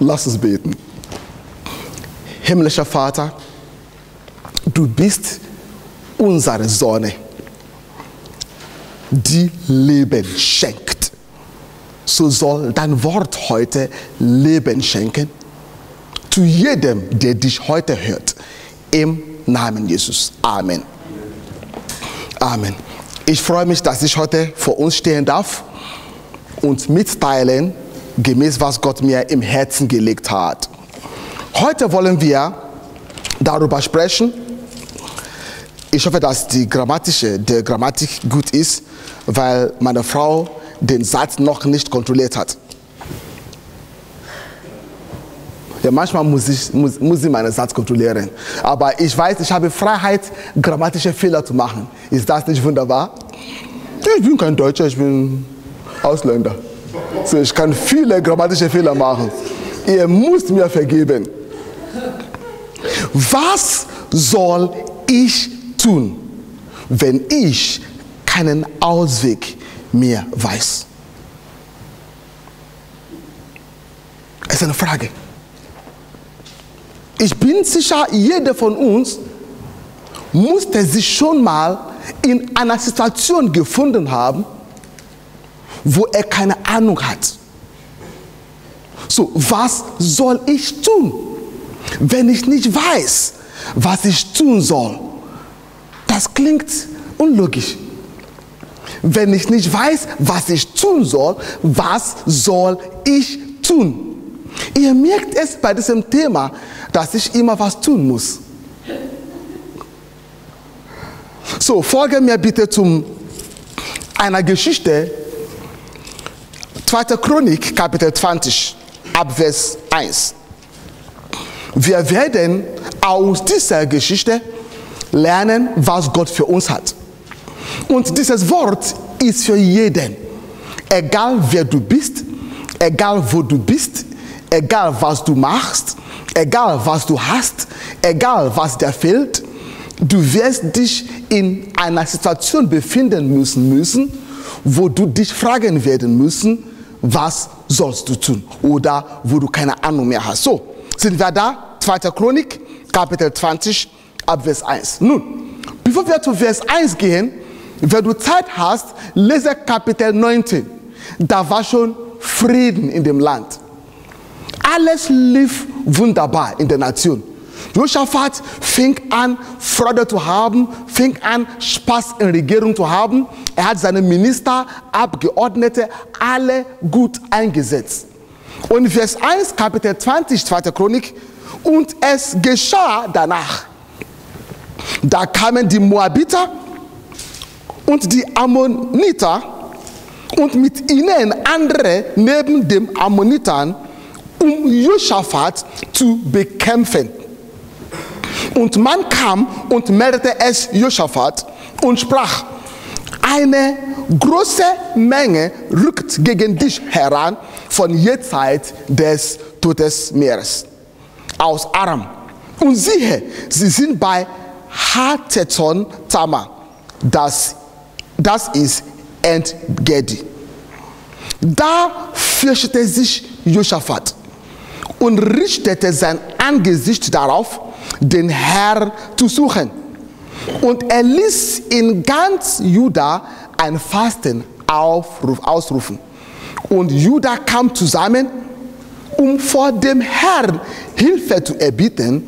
Lass uns beten. Himmlischer Vater, du bist unsere Sonne, die Leben schenkt. So soll dein Wort heute Leben schenken zu jedem, der dich heute hört. Im Namen Jesus. Amen. Amen. Ich freue mich, dass ich heute vor uns stehen darf und mitteilen, gemäß was Gott mir im Herzen gelegt hat. Heute wollen wir darüber sprechen. Ich hoffe, dass die grammatische, der Grammatik gut ist, weil meine Frau den Satz noch nicht kontrolliert hat. Ja, manchmal muss ich, muss, muss ich meinen Satz kontrollieren. Aber ich weiß, ich habe Freiheit, grammatische Fehler zu machen. Ist das nicht wunderbar? Ich bin kein Deutscher, ich bin Ausländer. So, ich kann viele grammatische Fehler machen. Ihr müsst mir vergeben. Was soll ich tun, wenn ich keinen Ausweg mehr weiß? Das ist eine Frage. Ich bin sicher, jeder von uns musste sich schon mal in einer Situation gefunden haben, wo er keine Ahnung hat. So, was soll ich tun, wenn ich nicht weiß, was ich tun soll? Das klingt unlogisch. Wenn ich nicht weiß, was ich tun soll, was soll ich tun? Ihr merkt es bei diesem Thema, dass ich immer was tun muss. So, folge mir bitte zu einer Geschichte, 2. Chronik, Kapitel 20, Abvers 1. Wir werden aus dieser Geschichte lernen, was Gott für uns hat. Und dieses Wort ist für jeden. Egal wer du bist, egal wo du bist, egal was du machst, egal was du hast, egal was dir fehlt, du wirst dich in einer Situation befinden müssen, müssen, wo du dich fragen werden müssen, was sollst du tun oder wo du keine Ahnung mehr hast. So, sind wir da? 2. Chronik, Kapitel 20, ab Vers 1. Nun, bevor wir zu Vers 1 gehen, wenn du Zeit hast, lese Kapitel 19. Da war schon Frieden in dem Land. Alles lief wunderbar in der Nation. Josaphat fing an, Freude zu haben, fing an, Spaß in Regierung zu haben. Er hat seine Minister, Abgeordnete alle gut eingesetzt. Und Vers 1, Kapitel 20, 2. Chronik, und es geschah danach. Da kamen die Moabiter und die Ammoniter und mit ihnen andere neben den Ammonitern um Josaphat zu bekämpfen. Und man kam und meldete es Josaphat und sprach, eine große Menge rückt gegen dich heran von jederzeit des Todesmeeres aus Aram. Und siehe, sie sind bei Hateton Tama. Das, das ist Entgedi. Da fürchtete sich Josaphat und richtete sein Angesicht darauf, den Herrn zu suchen. Und er ließ in ganz Juda ein Fasten ausrufen. Und Juda kam zusammen, um vor dem Herrn Hilfe zu erbitten.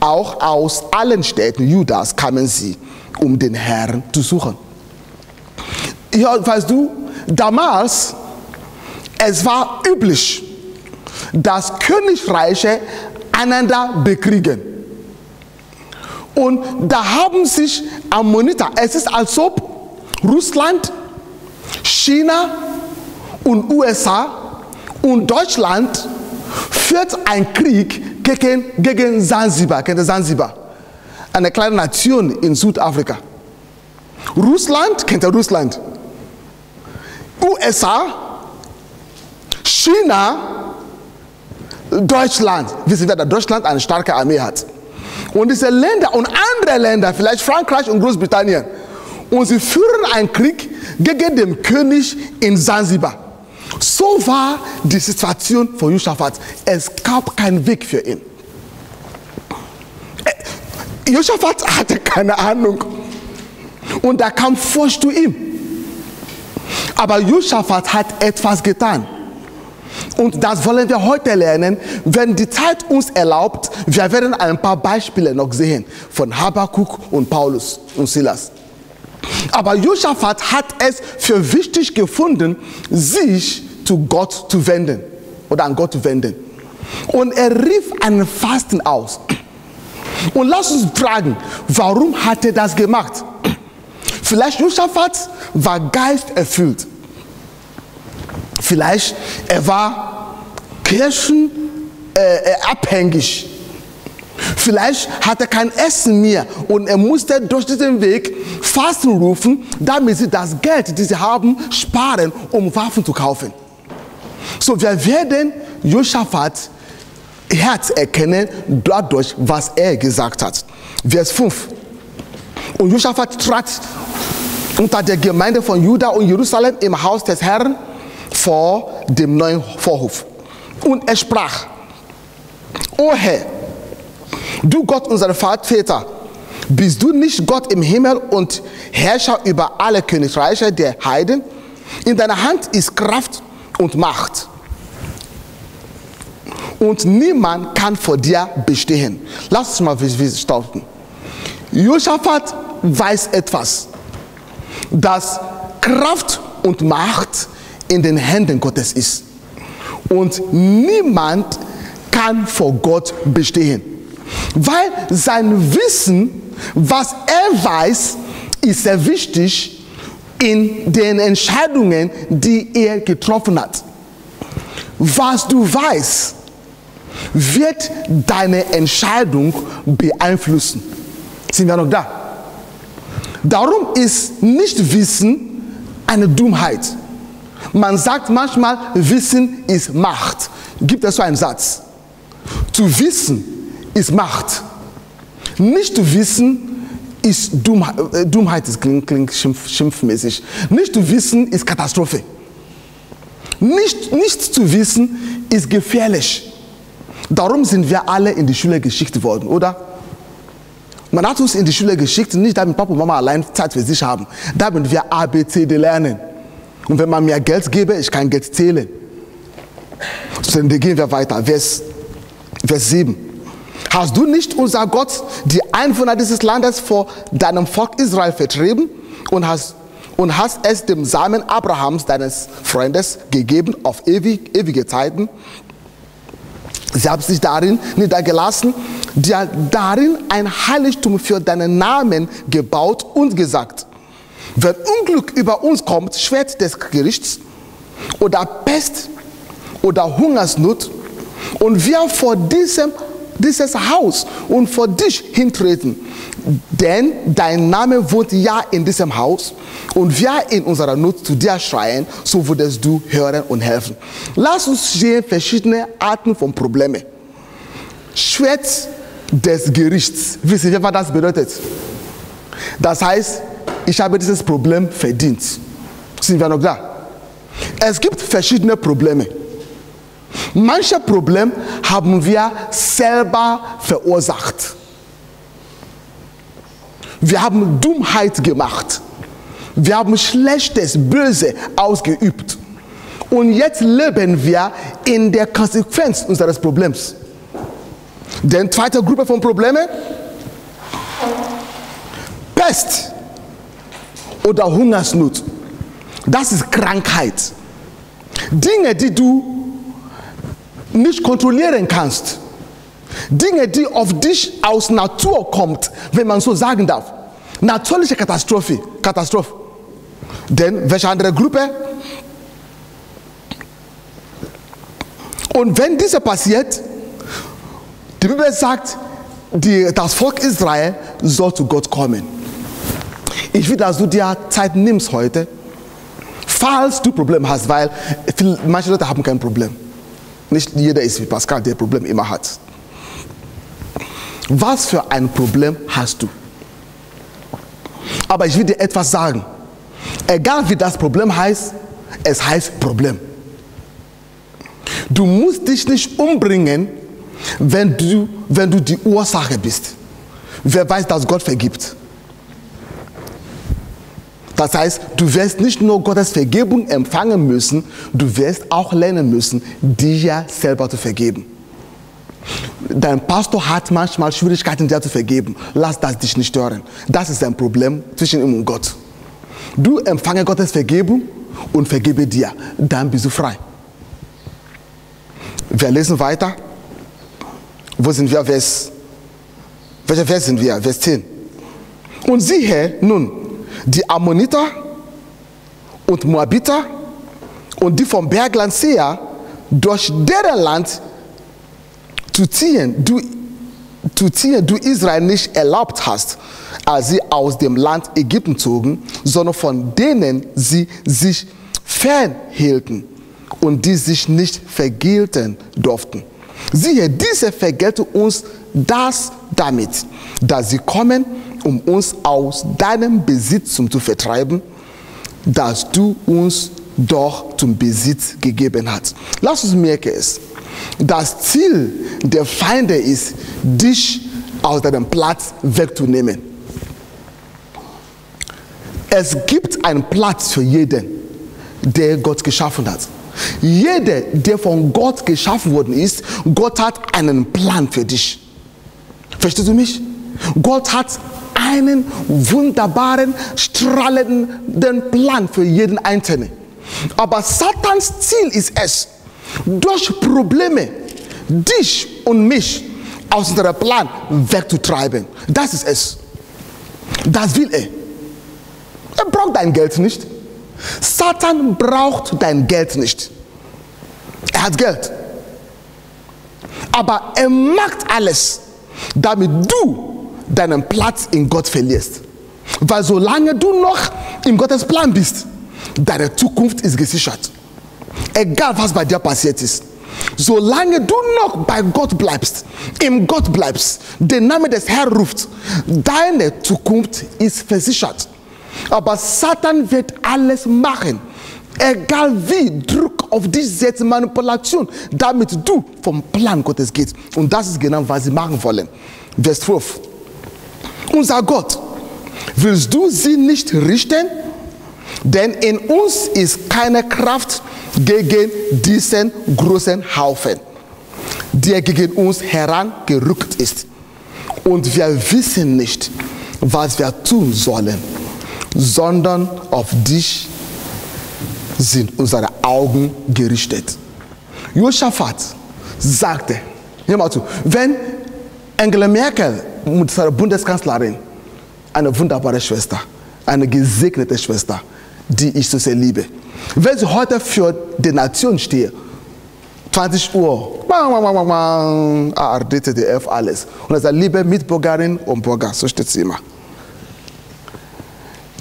Auch aus allen Städten Judas kamen sie, um den Herrn zu suchen. Ja, weißt du, damals, es war üblich, dass Königreiche einander bekriegen. Und da haben sich Ammoniter, es ist als ob Russland, China und USA und Deutschland führt einen Krieg gegen, gegen Zanzibar. Kennt ihr Zanzibar? Eine kleine Nation in Südafrika. Russland, kennt ihr Russland? USA, China Deutschland. Wissen wir, dass Deutschland eine starke Armee hat. Und diese Länder und andere Länder, vielleicht Frankreich und Großbritannien, und sie führen einen Krieg gegen den König in Zanzibar. So war die Situation von Josaphat. Es gab keinen Weg für ihn. Äh, Josaphat hatte keine Ahnung. Und da kam Furcht zu ihm. Aber Josaphat hat etwas getan. Und das wollen wir heute lernen. Wenn die Zeit uns erlaubt, wir werden ein paar Beispiele noch sehen von Habakkuk und Paulus und Silas. Aber Josaphat hat es für wichtig gefunden, sich zu Gott zu wenden oder an Gott zu wenden. Und er rief einen Fasten aus. Und lass uns fragen, warum hat er das gemacht? Vielleicht Josaphat war geisterfüllt. Vielleicht er war kirchenabhängig. Äh, Vielleicht hat er kein Essen mehr und er musste durch diesen Weg Fasten rufen, damit sie das Geld, das sie haben, sparen, um Waffen zu kaufen. So, wir werden Josaphat Herz erkennen dadurch, was er gesagt hat. Vers 5. Und Josaphat trat unter der Gemeinde von Juda und Jerusalem im Haus des Herrn vor dem neuen Vorhof. Und er sprach, O Herr, du Gott unserer Väter, bist du nicht Gott im Himmel und Herrscher über alle Königreiche der Heiden? In deiner Hand ist Kraft und Macht. Und niemand kann vor dir bestehen. Lass uns mal starten. Josaphat weiß etwas, dass Kraft und Macht in den Händen Gottes ist. Und niemand kann vor Gott bestehen. Weil sein Wissen, was er weiß, ist sehr wichtig in den Entscheidungen, die er getroffen hat. Was du weißt, wird deine Entscheidung beeinflussen. Sind wir noch da? Darum ist Nichtwissen eine Dummheit. Man sagt manchmal, Wissen ist Macht. Gibt es so einen Satz? Zu wissen ist Macht. Nicht zu wissen ist Dummheit. Äh, Dummheit ist, klingt, klingt schimpf, schimpfmäßig. Nicht zu wissen ist Katastrophe. Nicht, nicht zu wissen ist gefährlich. Darum sind wir alle in die Schule geschickt worden, oder? Man hat uns in die Schule geschickt, nicht damit Papa und Mama allein Zeit für sich haben, damit wir ABCD lernen. Und wenn man mir Geld gebe, ich kann Geld zählen. Dann gehen wir weiter. Vers, Vers 7. Hast du nicht, unser Gott, die Einwohner dieses Landes vor deinem Volk Israel vertrieben und hast, und hast es dem Samen Abrahams, deines Freundes, gegeben auf ewig, ewige Zeiten? Sie haben sich darin niedergelassen, dir darin ein Heiligtum für deinen Namen gebaut und gesagt, wenn Unglück über uns kommt, Schwert des Gerichts oder Pest oder Hungersnot und wir vor diesem dieses Haus und vor dich hintreten, denn dein Name wohnt ja in diesem Haus und wir in unserer Not zu dir schreien, so würdest du hören und helfen. Lass uns sehen verschiedene Arten von Problemen. Schwert des Gerichts. Wissen Sie, was das bedeutet? Das heißt, ich habe dieses Problem verdient. Sind wir noch da? Es gibt verschiedene Probleme. Manche Probleme haben wir selber verursacht. Wir haben Dummheit gemacht. Wir haben Schlechtes, Böse ausgeübt. Und jetzt leben wir in der Konsequenz unseres Problems. Die zweite Gruppe von Problemen, Pest oder Hungersnot. Das ist Krankheit. Dinge, die du nicht kontrollieren kannst. Dinge, die auf dich aus Natur kommt, wenn man so sagen darf. Natürliche Katastrophe. Katastrophe. Denn welche andere Gruppe? Und wenn diese passiert, die Bibel sagt, die, das Volk Israel soll zu Gott kommen. Ich will, dass du dir Zeit nimmst heute, falls du Probleme hast, weil manche Leute haben kein Problem. Nicht jeder ist wie Pascal, der Problem immer hat. Was für ein Problem hast du? Aber ich will dir etwas sagen. Egal wie das Problem heißt, es heißt Problem. Du musst dich nicht umbringen, wenn du, wenn du die Ursache bist. Wer weiß, dass Gott vergibt? Das heißt, du wirst nicht nur Gottes Vergebung empfangen müssen, du wirst auch lernen müssen, dir selber zu vergeben. Dein Pastor hat manchmal Schwierigkeiten, dir zu vergeben. Lass das dich nicht stören. Das ist ein Problem zwischen ihm und Gott. Du empfange Gottes Vergebung und vergebe dir. Dann bist du frei. Wir lesen weiter. Wo sind wir? Vers, welcher Vers sind wir? Vers 10. Und siehe nun, die Ammoniter und Moabiter und die vom Bergland Seher durch deren Land zu ziehen, du, zu ziehen, du Israel nicht erlaubt hast, als sie aus dem Land Ägypten zogen, sondern von denen sie sich fernhielten und die sich nicht vergelten durften. Siehe, diese vergelten uns das damit, dass sie kommen, um uns aus deinem Besitz zu vertreiben, dass du uns doch zum Besitz gegeben hast. Lass uns merken es. Das Ziel der Feinde ist, dich aus deinem Platz wegzunehmen. Es gibt einen Platz für jeden, der Gott geschaffen hat. Jeder, der von Gott geschaffen worden ist, Gott hat einen Plan für dich. Verstehst du mich? Gott hat einen wunderbaren, strahlenden Plan für jeden Einzelnen. Aber Satans Ziel ist es, durch Probleme dich und mich aus unserem Plan wegzutreiben. Das ist es. Das will er. Er braucht dein Geld nicht. Satan braucht dein Geld nicht. Er hat Geld. Aber er macht alles, damit du deinen Platz in Gott verlierst. Weil solange du noch in Gottes Plan bist, deine Zukunft ist gesichert. Egal was bei dir passiert ist. Solange du noch bei Gott bleibst, im Gott bleibst, den Namen des Herrn ruft, deine Zukunft ist versichert. Aber Satan wird alles machen, egal wie Druck auf dich setzt, Manipulation, damit du vom Plan Gottes gehst. Und das ist genau, was sie machen wollen. Vers 12. Unser Gott, willst du sie nicht richten? Denn in uns ist keine Kraft gegen diesen großen Haufen, der gegen uns herangerückt ist. Und wir wissen nicht, was wir tun sollen sondern auf dich sind unsere Augen gerichtet. Josaphat sagte, hör mal zu, wenn Angela Merkel, unsere Bundeskanzlerin, eine wunderbare Schwester, eine gesegnete Schwester, die ich so sehr liebe, wenn sie heute für die Nation stehe, 20 Uhr, ARD, ZDF, alles. Und sagt, liebe Mitbürgerinnen und Bürger, so steht sie immer.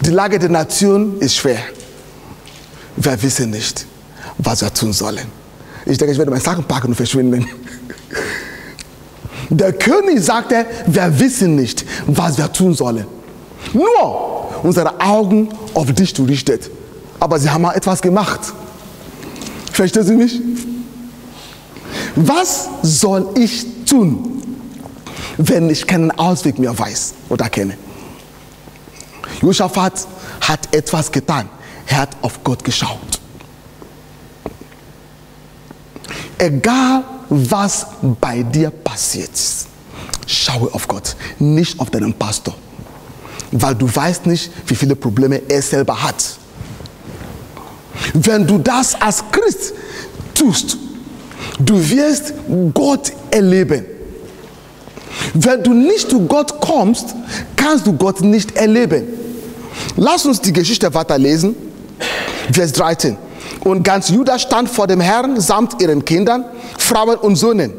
Die Lage der Nation ist schwer. Wir wissen nicht, was wir tun sollen. Ich denke, ich werde meine Sachen packen und verschwinden. Der König sagte, wir wissen nicht, was wir tun sollen. Nur unsere Augen auf dich gerichtet. Aber sie haben etwas gemacht. Verstehst du mich? Was soll ich tun, wenn ich keinen Ausweg mehr weiß oder kenne? Josaphat hat etwas getan. Er hat auf Gott geschaut. Egal was bei dir passiert, schaue auf Gott, nicht auf deinen Pastor. Weil du weißt nicht, wie viele Probleme er selber hat. Wenn du das als Christ tust, du wirst Gott erleben. Wenn du nicht zu Gott kommst, kannst du Gott nicht erleben. Lass uns die Geschichte weiterlesen. Vers 13. Und ganz Juda stand vor dem Herrn samt ihren Kindern, Frauen und Söhnen.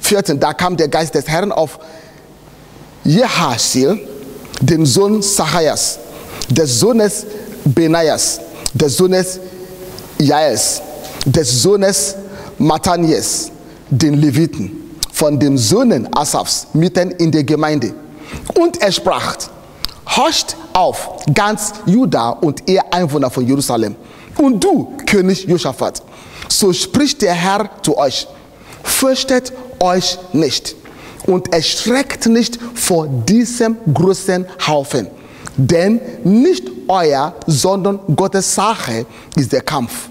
14. Da kam der Geist des Herrn auf Jehasil, den Sohn Zacharias, des Sohnes Benaias, des Sohnes Jaels, des Sohnes Mattanias, den Leviten, von den Söhnen Asafs, mitten in der Gemeinde. Und er sprach, horcht auf, ganz Juda und ihr Einwohner von Jerusalem. Und du, König Josaphat, So spricht der Herr zu euch, fürchtet euch nicht und erschreckt nicht vor diesem großen Haufen, denn nicht euer, sondern Gottes Sache ist der Kampf.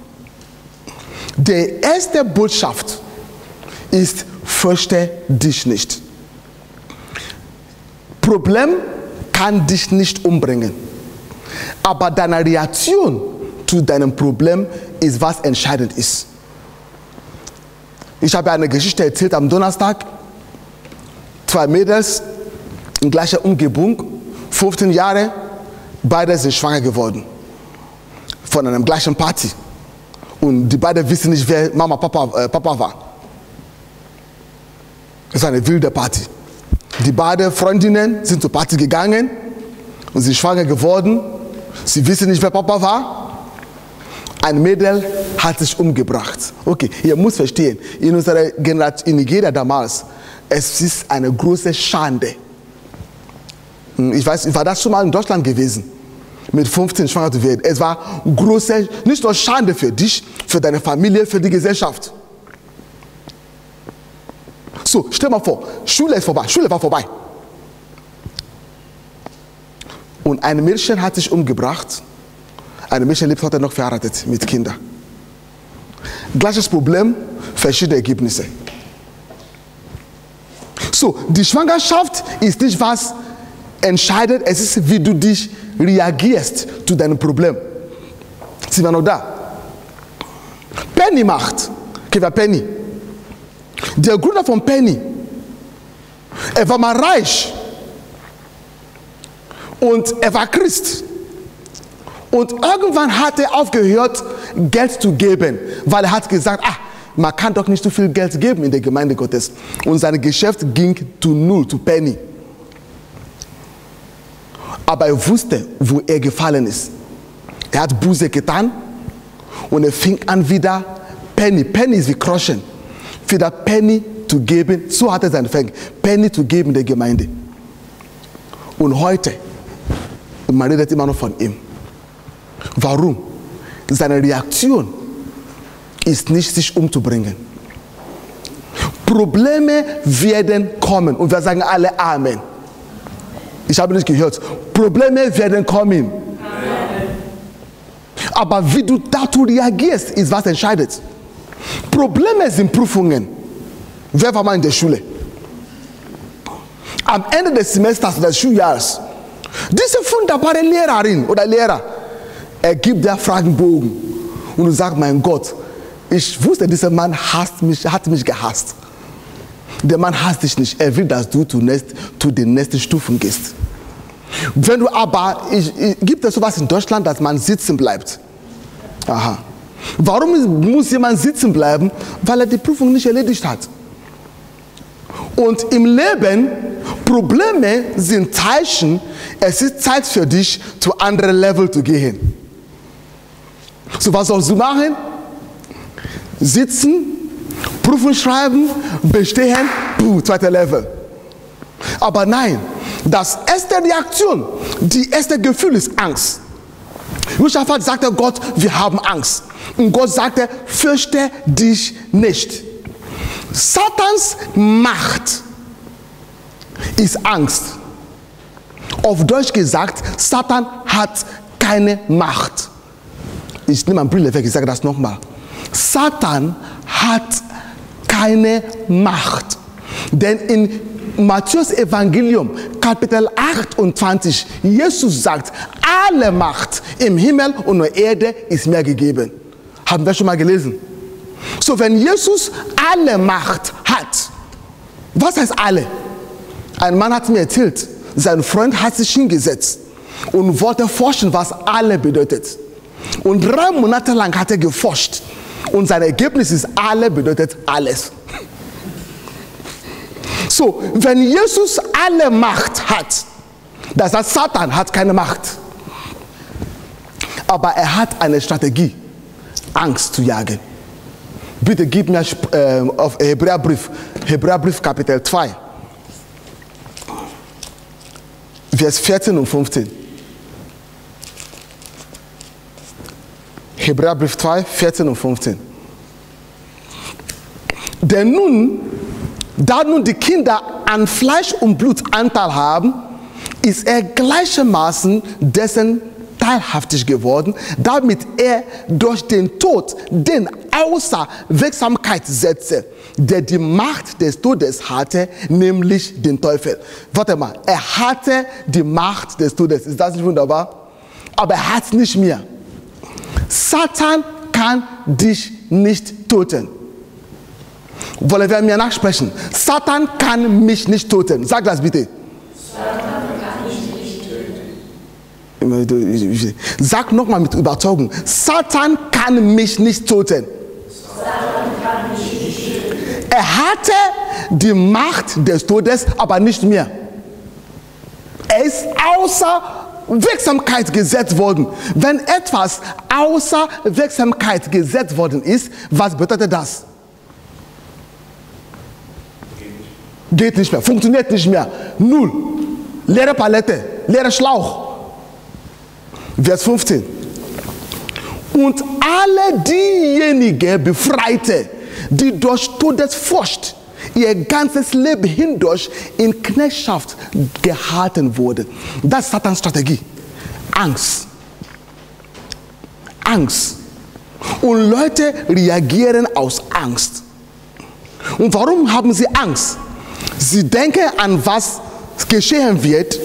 Die erste Botschaft ist, fürchte dich nicht. Problem kann dich nicht umbringen, aber deine Reaktion zu deinem Problem ist, was entscheidend ist. Ich habe eine Geschichte erzählt am Donnerstag. Zwei Mädels in gleicher Umgebung, 15 Jahre, beide sind schwanger geworden. Von einem gleichen Party. Und die beiden wissen nicht, wer Mama, Papa, äh, Papa war. Es war eine wilde Party. Die beiden Freundinnen sind zur Party gegangen und sind schwanger geworden. Sie wissen nicht, wer Papa war. Ein Mädel hat sich umgebracht. Okay, ihr müsst verstehen, in unserer Generation in Nigeria damals, es ist eine große Schande. Hm, ich weiß, war das schon mal in Deutschland gewesen, mit 15 schwanger zu werden. Es war große, nicht nur Schande für dich, für deine Familie, für die Gesellschaft. So, stell mal vor, Schule ist vorbei, Schule war vorbei. Und ein Mädchen hat sich umgebracht ein Mädchen lebt heute noch verheiratet mit Kindern. Gleiches Problem, verschiedene Ergebnisse. So, die Schwangerschaft ist nicht was entscheidet, es ist, wie du dich reagierst zu deinem Problem. Sind wir noch da? Penny macht. Okay, Penny? Der Gründer von Penny, er war mal reich und er war Christ. Und irgendwann hat er aufgehört, Geld zu geben, weil er hat gesagt, ah, man kann doch nicht so viel Geld geben in der Gemeinde Gottes. Und sein Geschäft ging zu null, zu Penny. Aber er wusste, wo er gefallen ist. Er hat Buße getan und er fing an wieder Penny. Penny ist wie Kroschen. Wieder Penny zu geben. So hat er sein Fang. Penny zu geben der Gemeinde. Und heute, man redet immer noch von ihm. Warum? Seine Reaktion ist nicht, sich umzubringen. Probleme werden kommen und wir sagen alle Amen. Ich habe nicht gehört. Probleme werden kommen. Aber wie du dazu reagierst, ist was entscheidet. Probleme sind Prüfungen. Wer war mal in der Schule? Am Ende des Semesters, des Schuljahres, diese wunderbare Lehrerin oder Lehrer er gibt der Fragenbogen und du sagst, mein Gott, ich wusste, dieser Mann hasst mich, hat mich gehasst. Der Mann hasst dich nicht. Er will, dass du zu, nächst, zu den nächsten Stufen gehst. Wenn du aber, ich, ich, gibt es sowas in Deutschland, dass man sitzen bleibt? Aha. Warum muss jemand sitzen bleiben? Weil er die Prüfung nicht erledigt hat. Und im Leben, Probleme sind Zeichen, es ist Zeit für dich, zu anderen Level zu gehen. So, was sollst du machen? Sitzen, Prüfung schreiben, bestehen, puh, zweiter Level. Aber nein, das erste Reaktion, die erste Gefühl ist Angst. Josaphat sagte Gott, wir haben Angst. Und Gott sagte, fürchte dich nicht. Satans Macht ist Angst. Auf Deutsch gesagt, Satan hat keine Macht ich nehme meine Brille weg, ich sage das nochmal. Satan hat keine Macht. Denn in Matthäus Evangelium, Kapitel 28, Jesus sagt, alle Macht im Himmel und der Erde ist mir gegeben. Haben wir schon mal gelesen? So, wenn Jesus alle Macht hat, was heißt alle? Ein Mann hat mir erzählt, sein Freund hat sich hingesetzt und wollte forschen, was alle bedeutet. Und drei Monate lang hat er geforscht. Und sein Ergebnis ist, alle bedeutet alles. So, wenn Jesus alle Macht hat, das heißt, Satan hat keine Macht. Aber er hat eine Strategie, Angst zu jagen. Bitte gib mir äh, auf Hebräerbrief, Hebräerbrief Kapitel 2, Vers 14 und 15. Hebräerbrief 2, 14 und 15. Denn nun, da nun die Kinder an Fleisch und Blut Anteil haben, ist er gleichermaßen dessen teilhaftig geworden, damit er durch den Tod den außer Wirksamkeit setze, der die Macht des Todes hatte, nämlich den Teufel. Warte mal, er hatte die Macht des Todes. Ist das nicht wunderbar? Aber er hat es nicht mehr. Satan kann dich nicht töten. Wollen wir mir nachsprechen? Satan kann mich nicht töten. Sag das bitte. Satan Sag nochmal mit Überzeugung, Satan kann mich nicht töten. Er hatte die Macht des Todes, aber nicht mehr. Er ist außer Wirksamkeit gesetzt worden. Wenn etwas außer Wirksamkeit gesetzt worden ist, was bedeutet das? Geht nicht mehr, funktioniert nicht mehr. Null. Leere Palette, leere Schlauch. Vers 15. Und alle diejenigen befreite, die durch Todesfurcht ihr ganzes Leben hindurch in Knechtschaft gehalten wurde. Das ist Satans Strategie. Angst. Angst. Und Leute reagieren aus Angst. Und warum haben sie Angst? Sie denken an was geschehen wird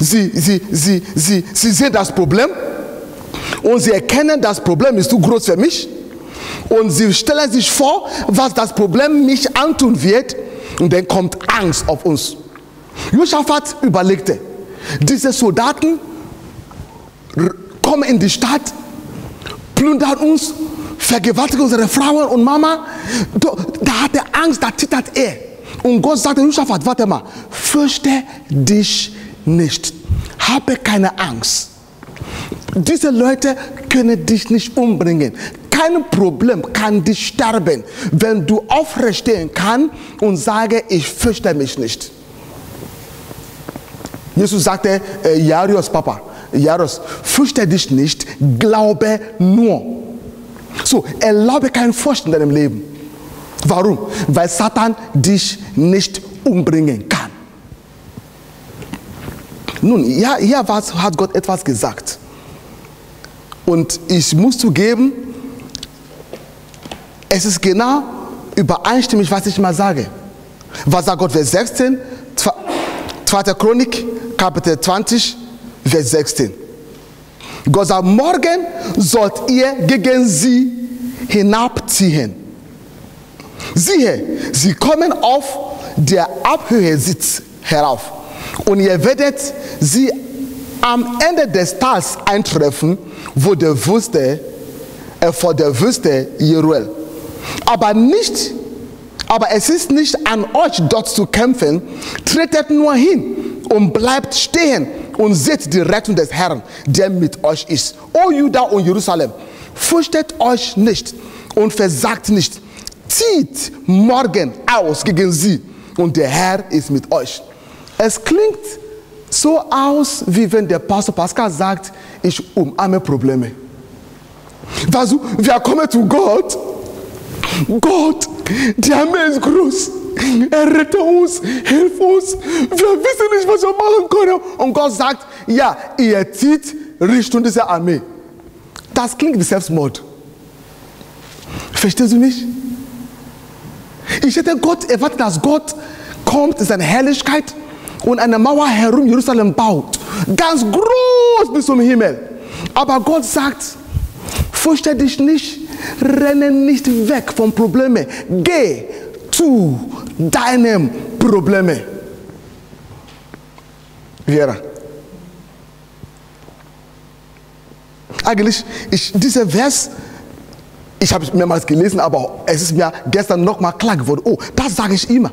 sie, sie, sie, sie, sie sehen das Problem und sie erkennen, das Problem ist zu groß für mich. Und sie stellen sich vor, was das Problem mich antun wird. Und dann kommt Angst auf uns. Josaphat überlegte, diese Soldaten kommen in die Stadt, plündern uns, vergewaltigen unsere Frauen und Mama. Da hat er Angst, da zittert er. Und Gott sagte, Josaphat, warte mal, fürchte dich nicht. Habe keine Angst. Diese Leute können dich nicht umbringen. Kein Problem kann dich sterben, wenn du aufrecht stehen kannst und sage, ich fürchte mich nicht. Jesus sagte, äh, Jarius, Papa, Jaros, fürchte dich nicht, glaube nur. So, erlaube keinen Furcht in deinem Leben. Warum? Weil Satan dich nicht umbringen kann. Nun, ja, hier hat Gott etwas gesagt. Und ich muss zugeben, es ist genau übereinstimmig, was ich mal sage. Was sagt Gott, Vers 16? 2. Chronik, Kapitel 20, Vers 16. Gott sagt, morgen sollt ihr gegen sie hinabziehen. Siehe, sie kommen auf der Abhöhe Sitz herauf und ihr werdet sie am Ende des Tages eintreffen, wo der Wüste, äh, vor der Wüste Jeruel. Aber nicht, aber es ist nicht an euch dort zu kämpfen. Tretet nur hin und bleibt stehen und seht die Rettung des Herrn, der mit euch ist. O Juda und Jerusalem, fürchtet euch nicht und versagt nicht. Zieht morgen aus gegen sie und der Herr ist mit euch. Es klingt so aus, wie wenn der Pastor Pascal sagt, ich umarme Probleme. Du, wir kommen zu Gott. Gott, der Armee ist groß. Er rettet uns, hilft uns. Wir wissen nicht, was wir machen können. Und Gott sagt, ja, ihr zieht Richtung dieser Armee. Das klingt wie Selbstmord. Verstehst du nicht? Ich hätte Gott erwartet, dass Gott kommt in seine Herrlichkeit und eine Mauer herum Jerusalem baut. Ganz groß bis zum Himmel. Aber Gott sagt, fürchte dich nicht, renne nicht weg vom Probleme. Geh zu deinem Probleme. Vera. Eigentlich, ich, dieser Vers, ich habe es mehrmals gelesen, aber es ist mir gestern nochmal klar geworden. Oh, das sage ich immer.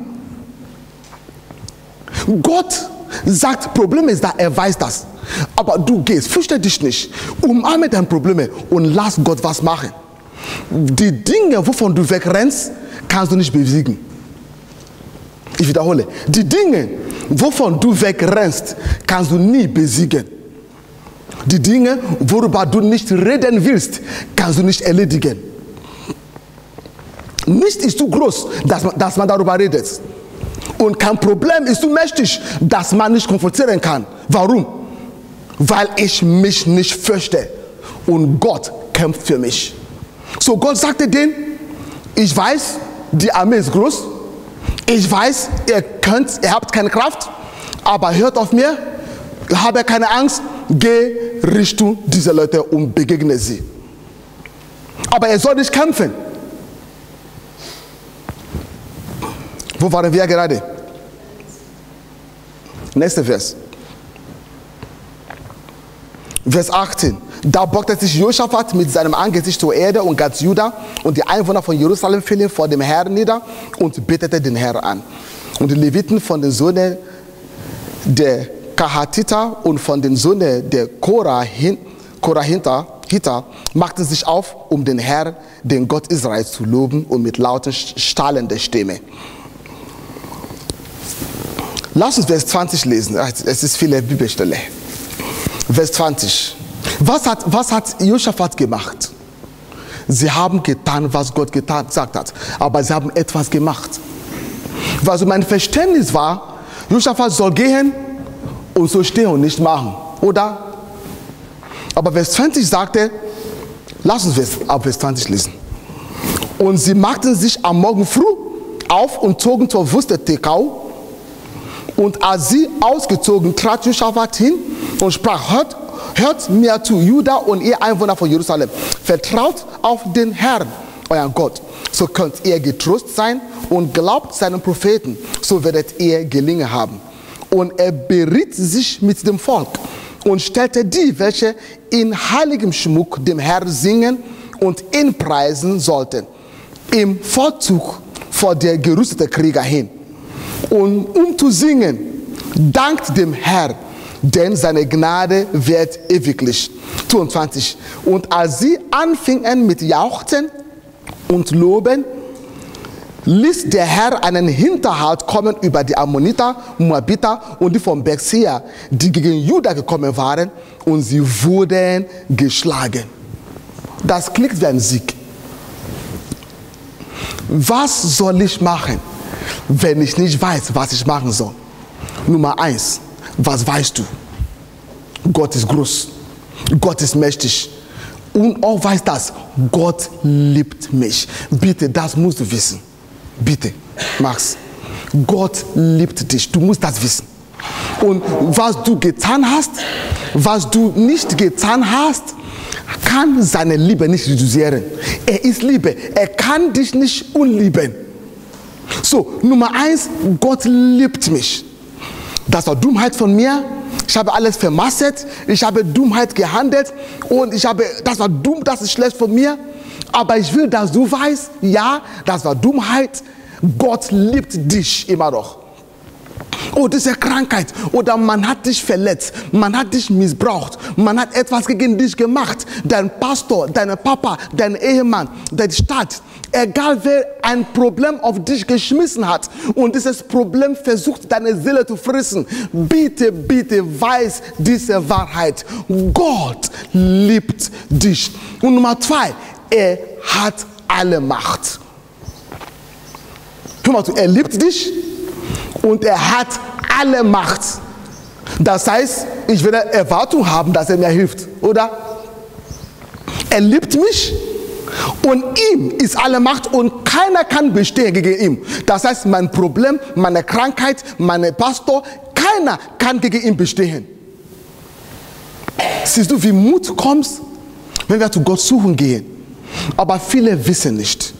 Gott sagt, Problem ist da, er weiß das. Aber du gehst, fürchte dich nicht, umarme deine Probleme und lass Gott was machen. Die Dinge, wovon du wegrennst, kannst du nicht besiegen. Ich wiederhole, die Dinge, wovon du wegrennst, kannst du nie besiegen. Die Dinge, worüber du nicht reden willst, kannst du nicht erledigen. Nicht ist zu groß, dass man, dass man darüber redet. Und kein Problem ist zu mächtig, dass man nicht konfrontieren kann. Warum? Weil ich mich nicht fürchte. Und Gott kämpft für mich. So Gott sagte denen, ich weiß, die Armee ist groß. Ich weiß, ihr könnt, ihr habt keine Kraft, aber hört auf mir, habe keine Angst, geh Richtung dieser Leute und begegne sie. Aber er soll nicht kämpfen. Wo waren wir gerade? Nächster Vers. Vers 18. Da beugte sich Josaphat mit seinem Angesicht zur Erde und ganz Juda und die Einwohner von Jerusalem fielen vor dem Herrn nieder und betete den Herrn an. Und die Leviten von den Söhnen der Kahatita und von den Söhnen der Korahita machten sich auf, um den Herrn, den Gott Israels, zu loben und mit lauten stahlender Stimme. Lass uns Vers 20 lesen. Es ist viele Bibelstelle. Vers 20. Was hat, was hat Josaphat gemacht? Sie haben getan, was Gott getan, gesagt hat. Aber sie haben etwas gemacht. Also mein Verständnis war, Josaphat soll gehen und so stehen und nicht machen. Oder? Aber Vers 20 sagte, lass uns ab Vers 20 lesen. Und sie machten sich am Morgen früh auf und zogen zur Wüste Tekau. Und als sie ausgezogen, trat Josaphat hin und sprach, hört, hört mir zu, Juda und ihr Einwohner von Jerusalem. Vertraut auf den Herrn, euren Gott. So könnt ihr getrost sein und glaubt seinen Propheten. So werdet ihr gelingen haben. Und er beriet sich mit dem Volk und stellte die, welche in heiligem Schmuck dem Herrn singen und ihn preisen sollten, im Vorzug vor der gerüsteten Krieger hin. Und um zu singen, dankt dem Herrn, denn seine Gnade wird ewiglich. 22. Und als sie anfingen mit Jauchzen und Loben, ließ der Herr einen Hinterhalt kommen über die Ammoniter, Moabiter und die von Bexia, die gegen Juda gekommen waren, und sie wurden geschlagen. Das klingt wie ein Sieg. Was soll ich machen, wenn ich nicht weiß, was ich machen soll? Nummer eins, was weißt du? Gott ist groß. Gott ist mächtig. Und auch weiß das, Gott liebt mich. Bitte, das musst du wissen. Bitte, Max. Gott liebt dich. Du musst das wissen. Und was du getan hast, was du nicht getan hast, kann seine Liebe nicht reduzieren. Er ist Liebe. Er kann dich nicht unlieben. So, Nummer eins, Gott liebt mich. Das war Dummheit von mir. Ich habe alles vermasselt. Ich habe Dummheit gehandelt. Und ich habe, das war dumm, das ist schlecht von mir. Aber ich will, dass du weißt, ja, das war Dummheit. Gott liebt dich immer noch. Oh, diese Krankheit. Oder man hat dich verletzt. Man hat dich missbraucht. Man hat etwas gegen dich gemacht. Dein Pastor, dein Papa, dein Ehemann, deine Stadt. Egal wer ein Problem auf dich geschmissen hat und dieses Problem versucht, deine Seele zu frissen. Bitte, bitte weiß diese Wahrheit. Gott liebt dich. Und Nummer zwei, er hat alle Macht. Hör mal er liebt dich und er hat alle Macht. Das heißt, ich werde Erwartung haben, dass er mir hilft, oder? Er liebt mich und ihm ist alle Macht und keiner kann bestehen gegen ihn. Das heißt, mein Problem, meine Krankheit, mein Pastor, keiner kann gegen ihn bestehen. Siehst du, wie Mut kommt, wenn wir zu Gott suchen gehen. Aber viele wissen nicht.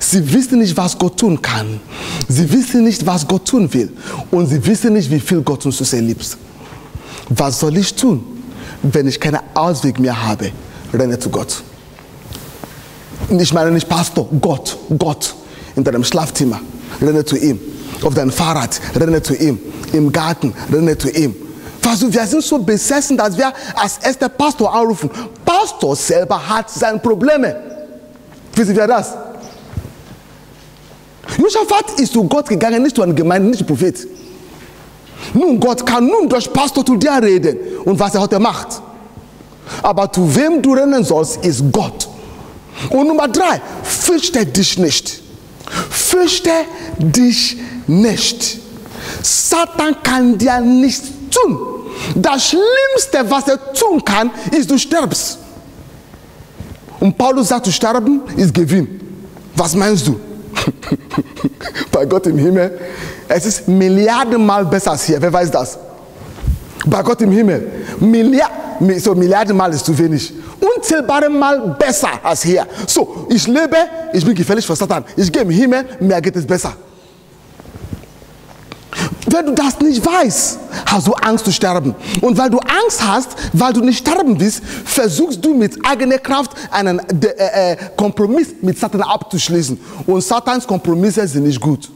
Sie wissen nicht, was Gott tun kann. Sie wissen nicht, was Gott tun will. Und sie wissen nicht, wie viel Gott uns so sehr liebt. Was soll ich tun, wenn ich keinen Ausweg mehr habe? Renne zu Gott. Ich meine nicht Pastor, Gott, Gott. In deinem Schlafzimmer, renne zu ihm. Auf deinem Fahrrad, renne zu ihm. Im Garten, renne zu ihm. Also wir sind so besessen, dass wir als erster Pastor anrufen. Pastor selber hat seine Probleme. Wissen wir das? Josaphat ist zu Gott gegangen, nicht zu einem Gemeinde, nicht zu Prophet. Nun, Gott kann nun durch Pastor zu dir reden und was er heute macht. Aber zu wem du rennen sollst, ist Gott. Und Nummer drei, fürchte dich nicht. Fürchte dich nicht. Satan kann dir nichts tun. Das Schlimmste, was er tun kann, ist, du stirbst. Und Paulus sagt, zu sterben ist Gewinn. Was meinst du? Bei Gott im Himmel, es ist Milliardenmal besser als hier. Wer weiß das? Bei Gott im Himmel, Milliard, so Milliardenmal ist zu wenig. Unzählbare Mal besser als hier. So, ich lebe, ich bin gefährlich für Satan. Ich gehe im Himmel, mir geht es besser. Wenn du das nicht weißt, hast du Angst zu sterben. Und weil du Angst hast, weil du nicht sterben willst, versuchst du mit eigener Kraft einen äh, äh, Kompromiss mit Satan abzuschließen. Und Satans Kompromisse sind nicht gut.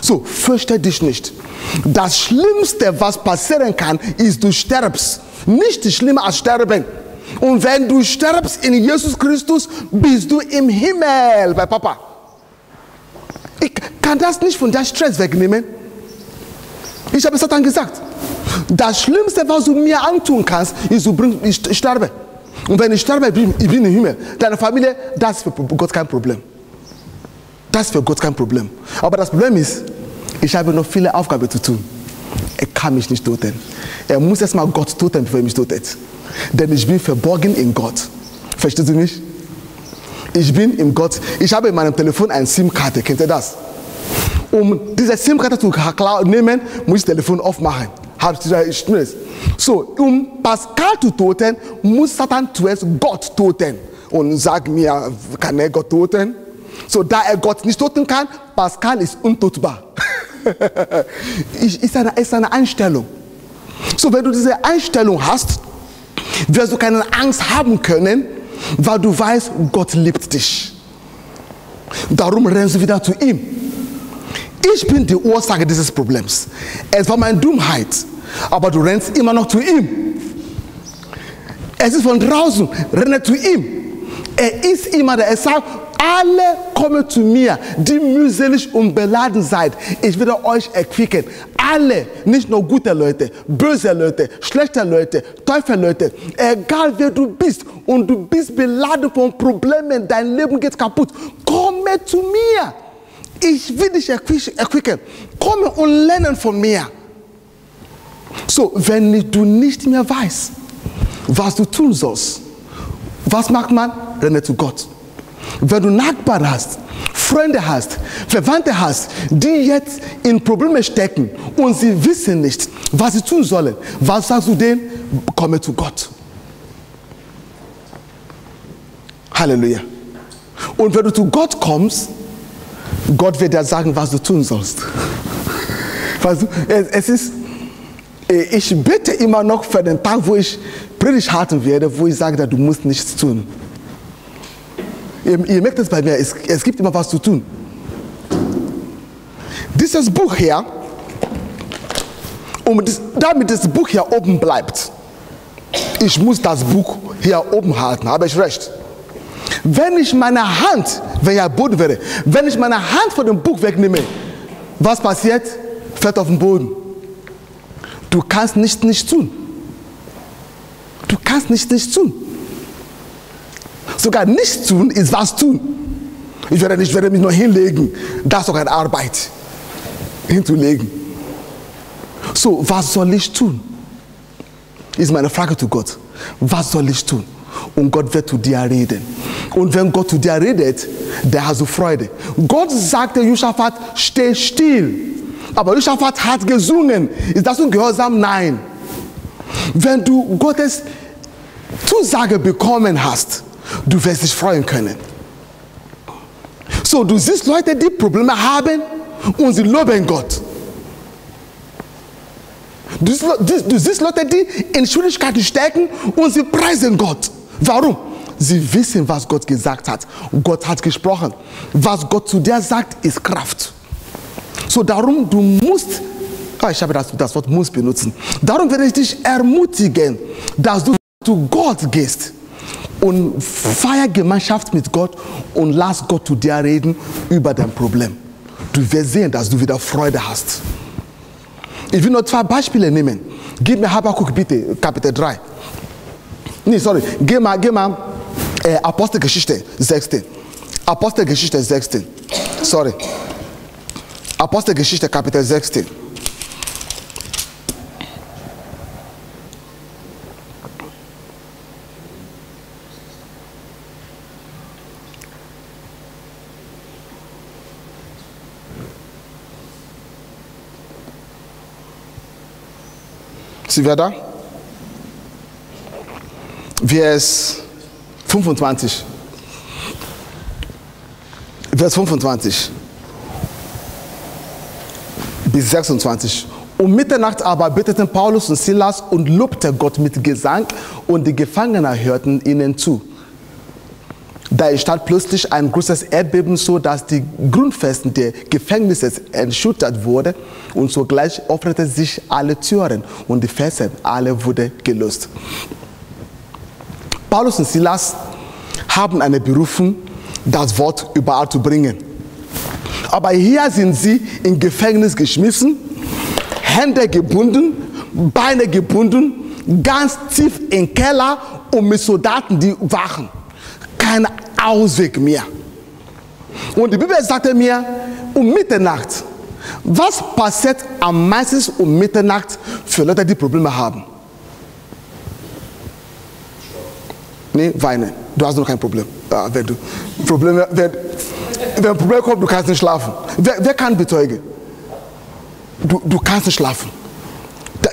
So, fürchte dich nicht. Das Schlimmste, was passieren kann, ist, du stirbst. Nicht schlimmer als sterben. Und wenn du stirbst in Jesus Christus, bist du im Himmel bei Papa. Ich kann das nicht von der Stress wegnehmen. Ich habe Satan gesagt, das Schlimmste, was du mir antun kannst, ist, du bringst, ich sterbe. Und wenn ich sterbe, ich bin, im Himmel. Deine Familie, das ist für Gott kein Problem. Das ist für Gott kein Problem. Aber das Problem ist, ich habe noch viele Aufgaben zu tun. Er kann mich nicht töten. Er muss erstmal Gott töten, bevor er mich tötet. Denn ich bin verborgen in Gott. Verstehst du mich? Ich bin in Gott. Ich habe in meinem Telefon eine SIM-Karte. Kennt ihr das? Um diese SIM-Karte zu nehmen, muss ich das Telefon aufmachen. So, um Pascal zu töten, muss Satan zuerst Gott töten. Und sag mir, kann er Gott töten? So, da er Gott nicht töten kann, Pascal ist untötbar. ist, eine, ist eine Einstellung. So, wenn du diese Einstellung hast, wirst du keine Angst haben können, weil du weißt, Gott liebt dich. Darum rennst du wieder zu ihm. Ich bin die Ursache dieses Problems. Es war meine Dummheit, aber du rennst immer noch zu ihm. Es ist von draußen, renne zu ihm. Er ist immer da. Er sagt, alle kommen zu mir, die mühselig und beladen seid. Ich werde euch erquicken. Alle, nicht nur gute Leute, böse Leute, schlechte Leute, Teufelleute, egal wer du bist und du bist beladen von Problemen, dein Leben geht kaputt, komme zu mir. Ich will dich erquicken. Komme und lernen von mir. So, wenn du nicht mehr weißt, was du tun sollst, was macht man? Renne zu Gott. Wenn du Nachbarn hast, Freunde hast, Verwandte hast, die jetzt in Probleme stecken und sie wissen nicht, was sie tun sollen, was sagst du denen? Komme zu Gott. Halleluja. Und wenn du zu Gott kommst, Gott wird dir sagen, was du tun sollst. Es ist, ich bitte immer noch für den Tag, wo ich Predigt halten werde, wo ich sage, du musst nichts tun. Ihr, ihr merkt es bei mir, es, es gibt immer was zu tun. Dieses Buch hier, um das, damit das Buch hier oben bleibt, ich muss das Buch hier oben halten, habe ich recht. Wenn ich meine Hand, wenn ja Boden wäre, wenn ich meine Hand von dem Buch wegnehme, was passiert? Fällt auf den Boden. Du kannst nicht nichts tun. Du kannst nicht nichts tun. Sogar nichts tun ist was tun. Ich werde, ich werde mich nur hinlegen. Das ist doch eine Arbeit. Hinzulegen. So, was soll ich tun? Ist meine Frage zu Gott. Was soll ich tun? Und Gott wird zu dir reden. Und wenn Gott zu dir redet, der hast du Freude. Gott sagte Josaphat, steh still. Aber Josaphat hat gesungen. Ist das ungehorsam? Nein. Wenn du Gottes Zusage bekommen hast, du wirst dich freuen können. So, du siehst Leute, die Probleme haben und sie loben Gott. Du, du siehst Leute, die in Schwierigkeiten stecken und sie preisen Gott. Warum? Sie wissen, was Gott gesagt hat. Gott hat gesprochen. Was Gott zu dir sagt, ist Kraft. So darum, du musst, oh, ich habe das, das Wort muss benutzen. Darum werde ich dich ermutigen, dass du zu Gott gehst und feier Gemeinschaft mit Gott und lass Gott zu dir reden über dein Problem. Du wirst sehen, dass du wieder Freude hast. Ich will nur zwei Beispiele nehmen. Gib mir Habakkuk bitte, Kapitel 3. Nee, sorry. Geh mal, geh mal äh, eh, Apostelgeschichte 16. Apostelgeschichte 16. Sorry. Apostelgeschichte, Kapitel 16. Sie wer da? Vers 25. Vers 25 bis 26. Um Mitternacht aber beteten Paulus und Silas und lobte Gott mit Gesang und die Gefangenen hörten ihnen zu. Da entstand plötzlich ein großes Erdbeben, so dass die Grundfesten des Gefängnisses erschüttert wurden und sogleich öffneten sich alle Türen und die Fesseln alle wurden gelöst. Paulus und Silas haben eine Berufung, das Wort überall zu bringen. Aber hier sind sie im Gefängnis geschmissen, Hände gebunden, Beine gebunden, ganz tief im Keller und mit Soldaten, die wachen. Kein Ausweg mehr. Und die Bibel sagte mir, um Mitternacht, was passiert am meisten um Mitternacht für Leute, die Probleme haben? Nee, weinen. Du hast noch kein Problem. Ja, wenn du Probleme, wenn, wenn ein Problem kommt, du kannst nicht schlafen. Wer, wer kann bezeugen? Du, du kannst nicht schlafen.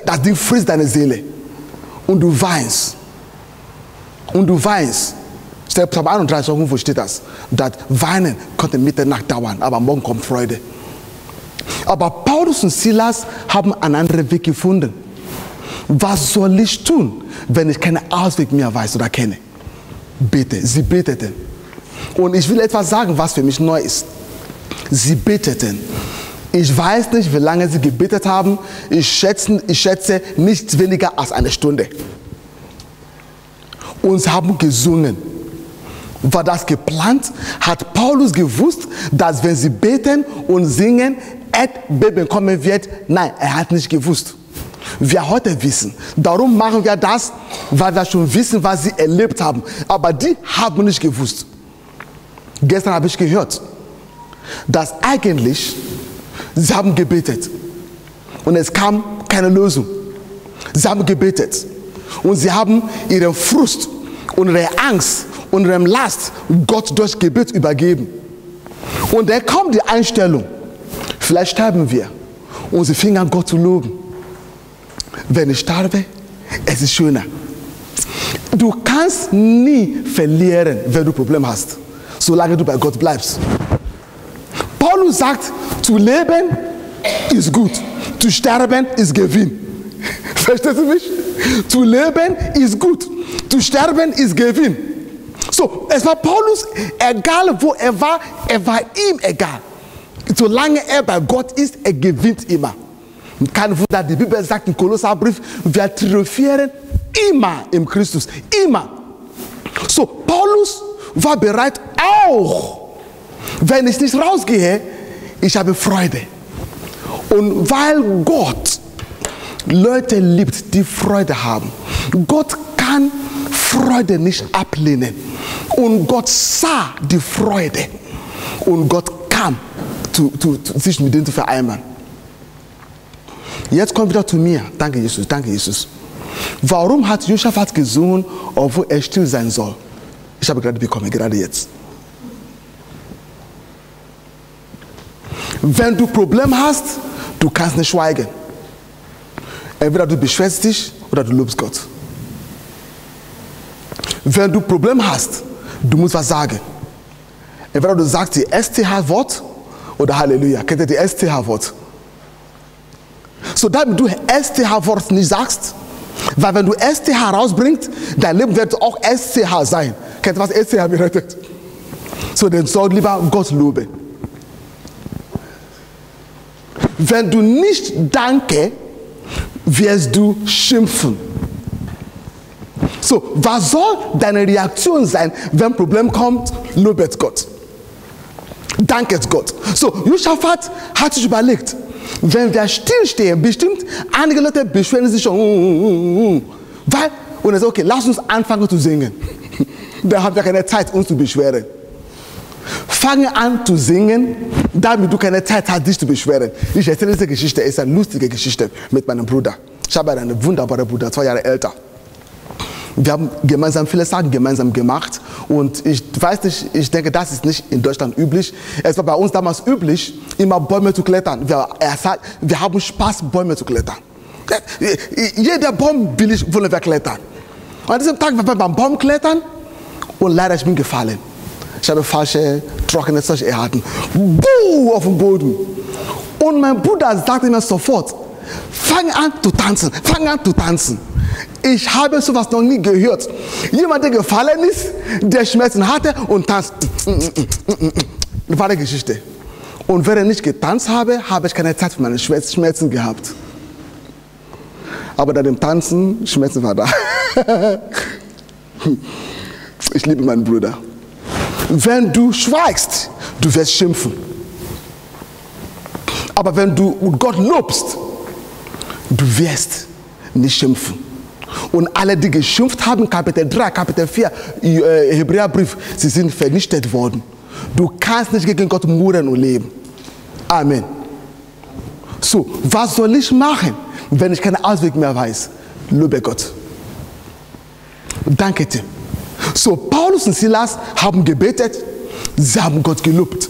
Das Ding frisst deine Seele. Und du weinst. Und du weinst. Psalm 31, wo steht das? Das Weinen konnte Mitternacht dauern, aber morgen kommt Freude. Aber Paulus und Silas haben einen anderen Weg gefunden. Was soll ich tun, wenn ich keinen Ausweg mehr weiß oder kenne? Bete. Sie beteten. Und ich will etwas sagen, was für mich neu ist. Sie beteten. Ich weiß nicht, wie lange sie gebetet haben. Ich schätze, ich schätze nichts weniger als eine Stunde. Und sie haben gesungen. War das geplant? Hat Paulus gewusst, dass wenn sie beten und singen, Erdbeben kommen wird? Nein, er hat nicht gewusst. Wir heute wissen. Darum machen wir das, weil wir schon wissen, was sie erlebt haben. Aber die haben nicht gewusst. Gestern habe ich gehört, dass eigentlich sie haben gebetet und es kam keine Lösung. Sie haben gebetet und sie haben ihren Frust und ihre Angst und ihre Last Gott durch Gebet übergeben. Und dann kommt die Einstellung, vielleicht sterben wir. Und sie fingen an, Gott zu loben. Wenn ich sterbe, es ist schöner. Du kannst nie verlieren, wenn du Probleme hast solange du bei Gott bleibst. Paulus sagt, zu leben ist gut, zu sterben ist Gewinn. Verstehst du mich? Zu leben ist gut, zu sterben ist Gewinn. So, es war Paulus, egal wo er war, er war ihm egal. Solange er bei Gott ist, er gewinnt immer. Kein Wunder, die Bibel sagt im Kolosserbrief, wir triumphieren immer im Christus. Immer. So, Paulus war bereit auch, wenn ich nicht rausgehe, ich habe Freude. Und weil Gott Leute liebt, die Freude haben, Gott kann Freude nicht ablehnen. Und Gott sah die Freude. Und Gott kam, zu, zu, zu, sich mit denen zu vereinbaren. Jetzt kommt wieder zu mir. Danke, Jesus. Danke, Jesus. Warum hat Josaphat gesungen, obwohl er still sein soll? Ich habe gerade bekommen, gerade jetzt. Wenn du Probleme hast, du kannst nicht schweigen. Entweder du beschwerst dich oder du lobst Gott. Wenn du Probleme hast, du musst was sagen. Entweder du sagst die STH-Wort oder Halleluja. Kennt ihr die STH-Wort? So, damit du STH-Wort nicht sagst, weil wenn du STH rausbringst, dein Leben wird auch SCH sein. Kennt ihr, was SCH bedeutet? So, dann soll lieber Gott loben. Wenn du nicht danke, wirst du schimpfen. So, was soll deine Reaktion sein, wenn ein Problem kommt? Lobet Gott. Danket Gott. So, Josaphat hat sich überlegt, wenn wir stillstehen, bestimmt einige Leute beschweren sich schon, weil, und er sagt, okay, lass uns anfangen zu singen. da haben wir keine Zeit, uns zu beschweren. fange an zu singen, damit du keine Zeit hast, dich zu beschweren. Ich erzähle diese Geschichte, es ist eine lustige Geschichte mit meinem Bruder. Ich habe einen wunderbaren Bruder, zwei Jahre älter. Wir haben gemeinsam viele Sachen gemeinsam gemacht und ich weiß nicht, ich denke, das ist nicht in Deutschland üblich. Es war bei uns damals üblich, immer Bäume zu klettern. Wir, wir haben Spaß, Bäume zu klettern. Jeder Baum will ich, wollen wir klettern. Und an diesem Tag waren wir beim Baum klettern und leider ich bin gefallen. Ich habe falsche, trockene Zeug erhalten. Buh, auf dem Boden. Und mein Bruder sagte mir sofort, fang an zu tanzen, fang an zu tanzen. Ich habe sowas noch nie gehört. Jemand, der gefallen ist, der Schmerzen hatte und tanzt. Das war die Geschichte. Und während ich getanzt habe, habe ich keine Zeit für meine Schmerzen gehabt. Aber da dem Tanzen, Schmerzen war da. Ich liebe meinen Bruder. Wenn du schweigst, du wirst schimpfen. Aber wenn du Gott lobst, du wirst nicht schimpfen. Und alle, die geschimpft haben, Kapitel 3, Kapitel 4, äh, Hebräerbrief, sie sind vernichtet worden. Du kannst nicht gegen Gott murren und leben. Amen. So, was soll ich machen, wenn ich keinen Ausweg mehr weiß? Lobe Gott. Danke dir. So, Paulus und Silas haben gebetet, sie haben Gott gelobt.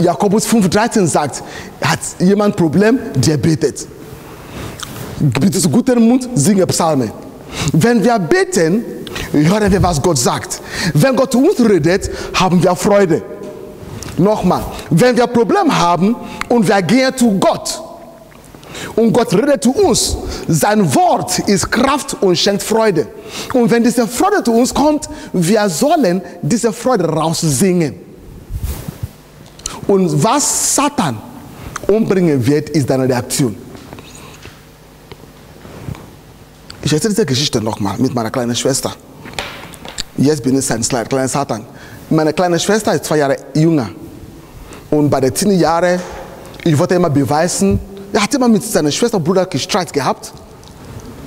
Jakobus 5,13 sagt, hat jemand ein Problem, der betet. Bitte zu gutem Mund, singe Psalme. Wenn wir beten, hören wir, was Gott sagt. Wenn Gott uns redet, haben wir Freude. Nochmal, wenn wir Probleme haben und wir gehen zu Gott und Gott redet zu uns, sein Wort ist Kraft und schenkt Freude. Und wenn diese Freude zu uns kommt, wir sollen diese Freude raussingen. Und was Satan umbringen wird, ist deine Reaktion. Ich erzähle diese Geschichte nochmal mit meiner kleinen Schwester. Jetzt bin ich sein kleiner Satan. Meine kleine Schwester ist zwei Jahre jünger. Und bei den zehn Jahren, ich wollte immer beweisen, er hat immer mit seiner Schwester und Bruder gestreit gehabt.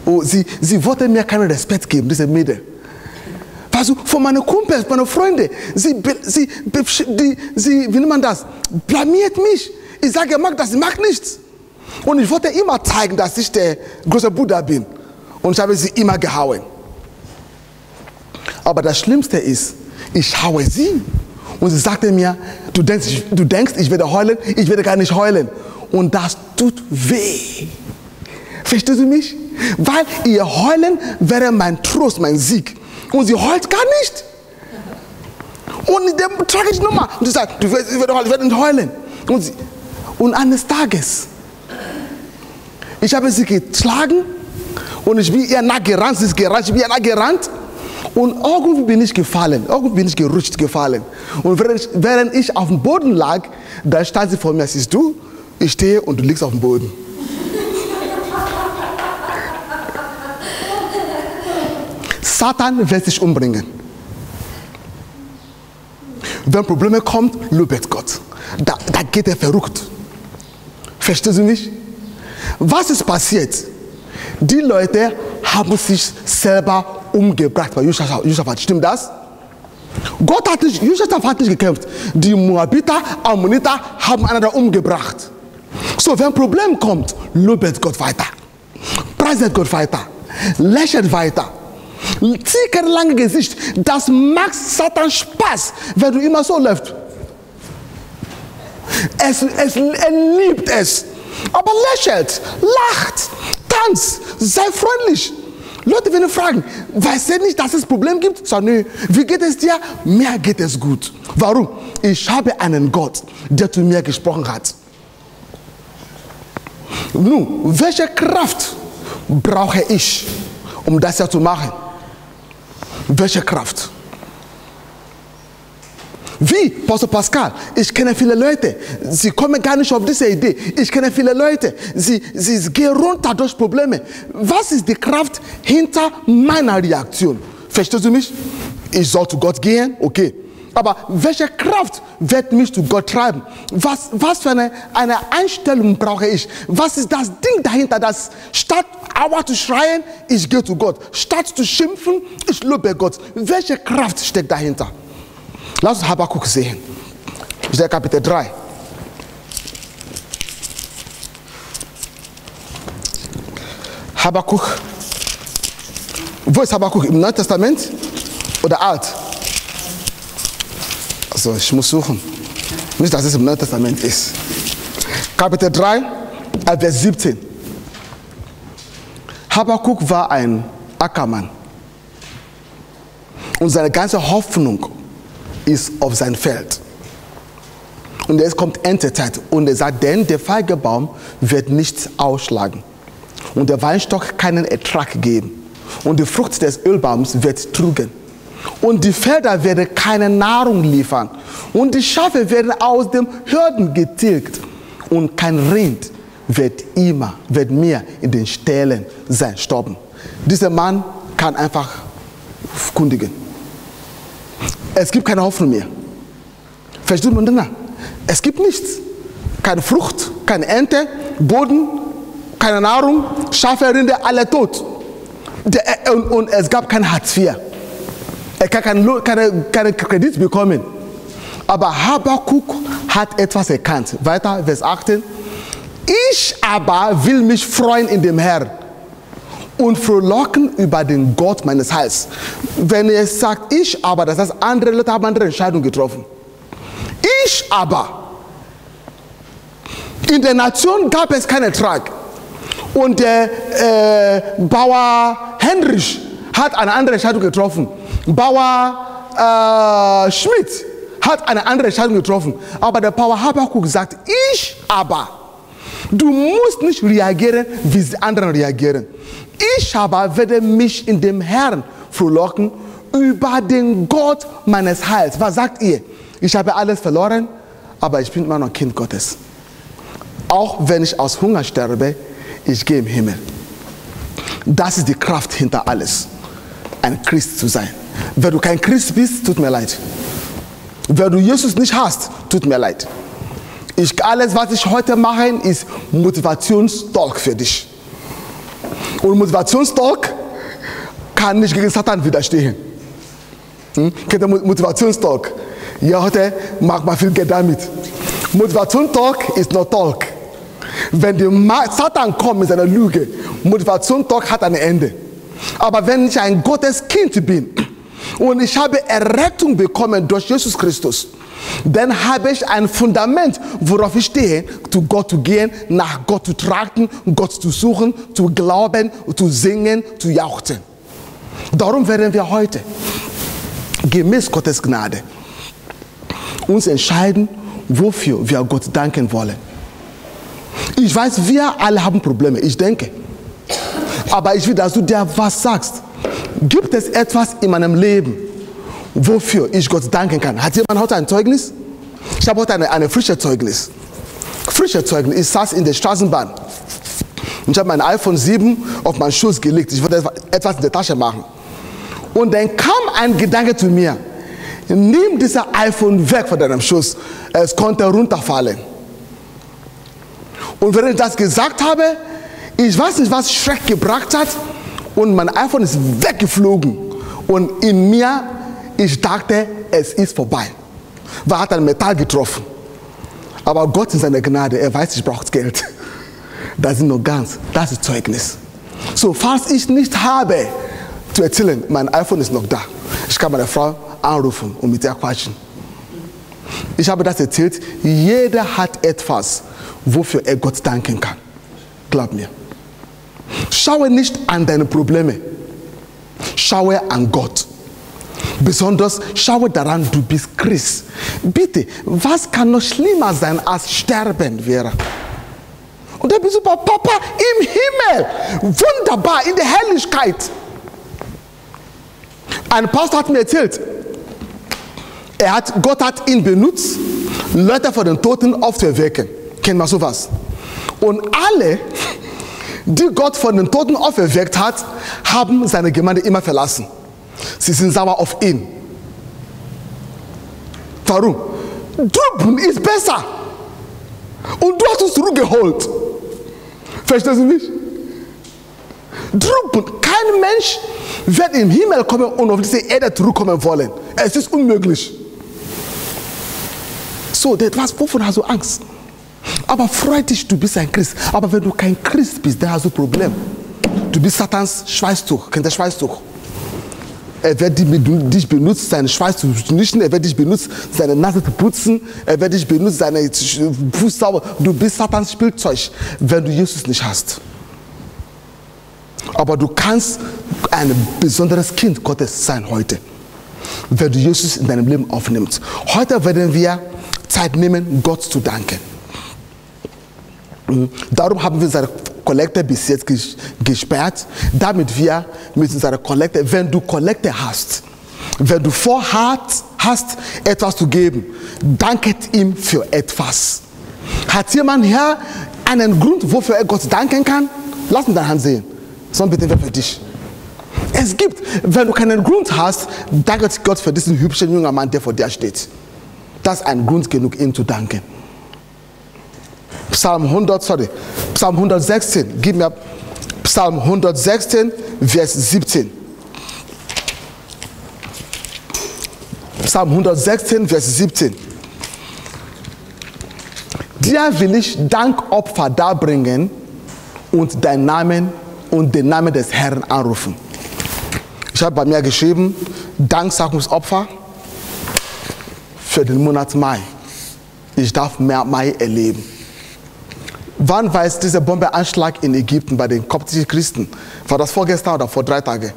Und sie, sie wollte mir keinen Respekt geben, diese Mädel. Also von meinen Kumpels, meine Freunde, sie, sie, die, sie, wie nennt man das, blamiert mich. Ich sage, er mag das, sie mag nichts. Und ich wollte immer zeigen, dass ich der große Bruder bin. Und ich habe sie immer gehauen. Aber das Schlimmste ist, ich haue sie. Und sie sagte mir, du denkst, du denkst, ich werde heulen, ich werde gar nicht heulen. Und das tut weh. Verstehst du mich? Weil ihr Heulen wäre mein Trost, mein Sieg. Und sie heult gar nicht. Und der tragische Nummer. Und sie sagt, du wirst, ich werde nicht heulen. Und, sie, und eines Tages, ich habe sie geschlagen und ich bin ihr nachgerannt, sie ist gerannt, ich bin ihr nachgerannt. Und irgendwie bin ich gefallen, irgendwie bin ich gerutscht gefallen. Und während ich, während ich auf dem Boden lag, da stand sie vor mir, siehst du, ich stehe und du liegst auf dem Boden. Satan wird sich umbringen. Wenn Probleme kommen, lobet Gott. Da, da geht er verrückt. Verstehst du mich? Was ist passiert? Die Leute haben sich selber umgebracht bei Josaphat. Stimmt das? Gott hat nicht, Josaphat hat nicht gekämpft. Die Moabiter, Ammoniter haben einander umgebracht. So, wenn ein Problem kommt, lobet Gott weiter. Preiset Gott weiter. Lächelt weiter. Zieh kein langes Gesicht. Das macht Satan Spaß, wenn du immer so läufst. Es, es, er liebt es. Aber lächelt, lacht, tanzt, sei freundlich. Leute werden fragen, weißt du nicht, dass es Problem gibt? Sag, nee, wie geht es dir? Mir geht es gut. Warum? Ich habe einen Gott, der zu mir gesprochen hat. Nun, welche Kraft brauche ich, um das ja zu machen? Welche Kraft? Wie, Pastor Pascal, ich kenne viele Leute, sie kommen gar nicht auf diese Idee. Ich kenne viele Leute, sie, sie gehen runter durch Probleme. Was ist die Kraft hinter meiner Reaktion? Verstehst du mich? Ich soll zu Gott gehen, okay. Aber welche Kraft wird mich zu Gott treiben? Was, was für eine, eine Einstellung brauche ich? Was ist das Ding dahinter, dass statt Aua zu schreien, ich gehe zu Gott. Statt zu schimpfen, ich lobe Gott. Welche Kraft steckt dahinter? Lass uns Habakkuk sehen. Der Kapitel 3. Habakkuk. Wo ist Habakkuk? Im Neuen Testament oder Alt? Also ich muss suchen. Nicht, dass es im Neuen Testament ist. Kapitel 3, Vers 17. Habakkuk war ein Ackermann. Und seine ganze Hoffnung ist auf sein Feld. Und jetzt kommt Erntezeit und er sagt, denn der Feigebaum wird nichts ausschlagen und der Weinstock keinen Ertrag geben und die Frucht des Ölbaums wird trugen und die Felder werden keine Nahrung liefern und die Schafe werden aus dem Hürden getilgt und kein Rind wird immer, wird mehr in den Ställen sein, stoppen. Dieser Mann kann einfach kundigen. Es gibt keine Hoffnung mehr. Versteht man denn? Es gibt nichts. Keine Frucht, keine Ente, Boden, keine Nahrung, Schafe, Rinde, alle tot. Der, und, und, es gab kein Hartz IV. Er kann keinen keine, keine Kredit bekommen. Aber Habakkuk hat etwas erkannt. Weiter, Vers 18. Ich aber will mich freuen in dem Herrn und frohlocken über den Gott meines Heils. Wenn er sagt, ich aber, das heißt, andere Leute haben andere Entscheidungen getroffen. Ich aber. In der Nation gab es keinen Ertrag. Und der äh, Bauer Henrich hat eine andere Entscheidung getroffen. Bauer äh, Schmidt hat eine andere Entscheidung getroffen. Aber der Bauer Habakkuk sagt, ich aber. Du musst nicht reagieren, wie die anderen reagieren. Ich aber werde mich in dem Herrn frohlocken über den Gott meines Heils. Was sagt ihr? Ich habe alles verloren, aber ich bin immer noch Kind Gottes. Auch wenn ich aus Hunger sterbe, ich gehe im Himmel. Das ist die Kraft hinter alles, ein Christ zu sein. Wenn du kein Christ bist, tut mir leid. Wenn du Jesus nicht hast, tut mir leid. Ich, alles, was ich heute mache, ist Motivationstalk für dich. Und Motivationstalk kann nicht gegen Satan widerstehen. Hm? Kennt ihr Motivationstalk? Ja, heute macht man viel Geld damit. Motivationstalk ist nur Talk. Wenn der Satan kommt mit seiner Lüge, Motivationstalk hat ein Ende. Aber wenn ich ein Gotteskind bin und ich habe Errettung bekommen durch Jesus Christus, dann habe ich ein Fundament, worauf ich stehe, zu Gott zu gehen, nach Gott zu trachten, Gott zu suchen, zu glauben, zu singen, zu jauchzen. Darum werden wir heute, gemäß Gottes Gnade, uns entscheiden, wofür wir Gott danken wollen. Ich weiß, wir alle haben Probleme, ich denke. Aber ich will, dass du dir was sagst. Gibt es etwas in meinem Leben, wofür ich Gott danken kann. Hat jemand heute ein Zeugnis? Ich habe heute eine, eine frische Zeugnis. Frische Zeugnis. Ich saß in der Straßenbahn und ich habe mein iPhone 7 auf meinen Schoß gelegt. Ich wollte etwas in der Tasche machen. Und dann kam ein Gedanke zu mir. Nimm dieses iPhone weg von deinem Schoß. Es konnte runterfallen. Und wenn ich das gesagt habe, ich weiß nicht, was Schreck gebracht hat. Und mein iPhone ist weggeflogen. Und in mir ich dachte, es ist vorbei. Weil hat ein Metall getroffen. Aber Gott in seiner Gnade, er weiß, ich brauche Geld. Das ist nur ganz, das ist Zeugnis. So, falls ich nicht habe zu erzählen, mein iPhone ist noch da. Ich kann meine Frau anrufen und mit ihr quatschen. Ich habe das erzählt. Jeder hat etwas, wofür er Gott danken kann. Glaub mir. Schaue nicht an deine Probleme. Schaue an Gott. Besonders schaue daran, du bist Christ. Bitte, was kann noch schlimmer sein als sterben wäre? Und dann bist du Papa im Himmel. Wunderbar, in der Herrlichkeit. Ein Pastor hat mir erzählt, er hat, Gott hat ihn benutzt, Leute von den Toten aufzuerwecken. Kennt man sowas? Und alle, die Gott von den Toten auferweckt hat, haben seine Gemeinde immer verlassen. Sie sind sauer auf ihn. Warum? Drüben ist besser. Und du hast uns zurückgeholt. Verstehst du mich? Drüben, kein Mensch wird im Himmel kommen und auf diese Erde zurückkommen wollen. Es ist unmöglich. So, was, wovon hast du Angst? Aber freu dich, du bist ein Christ. Aber wenn du kein Christ bist, dann hast du ein Problem. Du bist Satans Schweißtuch, kennt der Schweißtuch? Er wird dich benutzen, seinen Schweiß zu schnitzen, er wird dich benutzen, seine Nase zu putzen, er wird dich benutzen, seine Fuß sauber. Du bist Satans Spielzeug, wenn du Jesus nicht hast. Aber du kannst ein besonderes Kind Gottes sein heute, wenn du Jesus in deinem Leben aufnimmst. Heute werden wir Zeit nehmen, Gott zu danken. Darum haben wir seine Kollekte bis jetzt gesperrt, damit wir mit unserer Kollekte, wenn du Kollekte hast, wenn du vorhat, hast, etwas zu geben, danket ihm für etwas. Hat jemand hier einen Grund, wofür er Gott danken kann? Lass mich deine Hand sehen. Sonst beten wir für dich. Es gibt, wenn du keinen Grund hast, danket Gott für diesen hübschen jungen Mann, der vor dir steht. Das ist ein Grund genug, ihm zu danken. Psalm 100, sorry, Psalm 116, gib mir Psalm 116, Vers 17. Psalm 116, Vers 17. Dir will ich Dankopfer darbringen und deinen Namen und den Namen des Herrn anrufen. Ich habe bei mir geschrieben, Danksagungsopfer für den Monat Mai. Ich darf mehr Mai erleben. Wann war es dieser Bombeanschlag in Ägypten bei den koptischen Christen? War das vorgestern oder vor drei Tagen?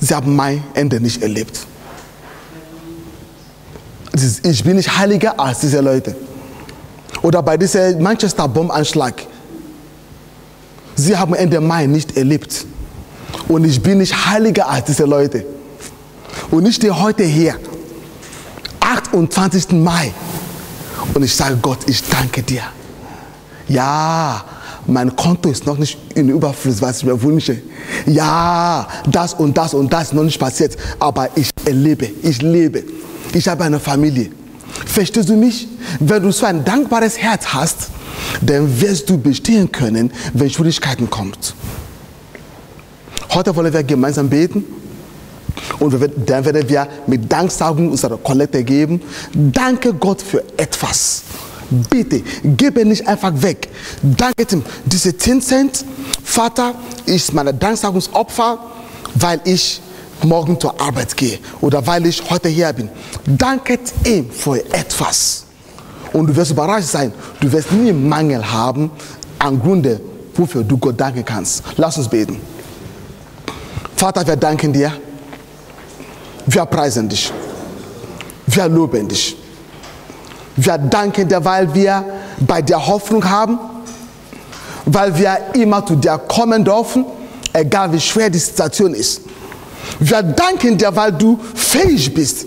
Sie haben mein Ende nicht erlebt. Ich bin nicht heiliger als diese Leute. Oder bei diesem Manchester Bombenanschlag. Sie haben Ende Mai nicht erlebt. Und ich bin nicht heiliger als diese Leute. Und ich stehe heute hier, 28. Mai, und ich sage Gott, ich danke dir. Ja, mein Konto ist noch nicht in Überfluss, was ich mir wünsche. Ja, das und das und das ist noch nicht passiert, aber ich erlebe, ich lebe. Ich habe eine Familie. Verstehst du mich? Wenn du so ein dankbares Herz hast, dann wirst du bestehen können, wenn Schwierigkeiten kommen. Heute wollen wir gemeinsam beten. Und dann werden wir mit Danksagung unsere Kollekte geben. Danke Gott für etwas. Bitte, gebe nicht einfach weg. Danke ihm. Diese 10 Cent, Vater, ist meine Danksagungsopfer, weil ich morgen zur Arbeit gehe oder weil ich heute hier bin. Danke ihm für etwas. Und du wirst überrascht sein. Du wirst nie Mangel haben an Gründe, wofür du Gott danken kannst. Lass uns beten. Vater, wir danken dir wir preisen dich. Wir loben dich. Wir danken dir, weil wir bei dir Hoffnung haben, weil wir immer zu dir kommen dürfen, egal wie schwer die Situation ist. Wir danken dir, weil du fähig bist,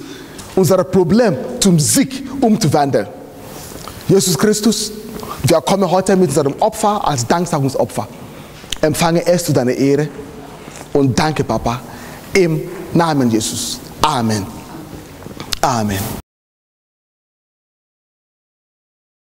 unser Problem zum Sieg umzuwandeln. Jesus Christus, wir kommen heute mit unserem Opfer als Danksagungsopfer. Empfange es zu deiner Ehre und danke, Papa, im Namen Jesus. Amen. Amen.